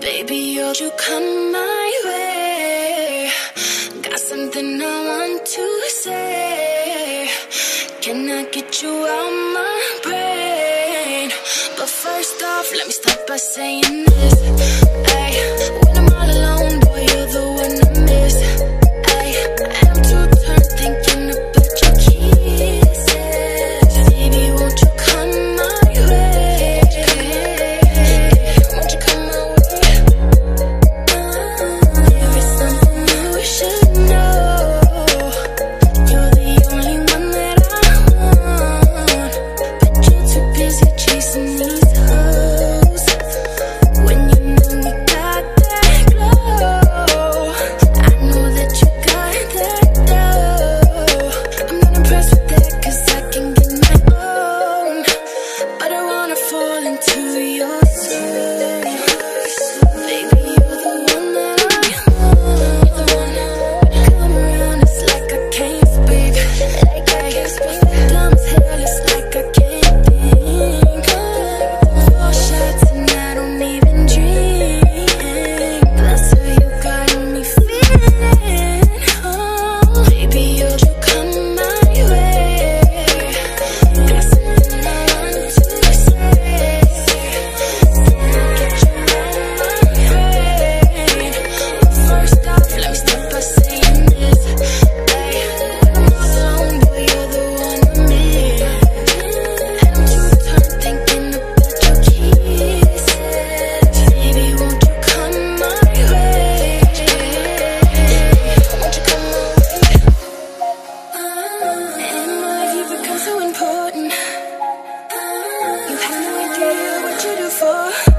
Baby, won't you come my way? Got something I want to say. Can I get you out my brain? But first off, let me start by saying this. Ay. Oh.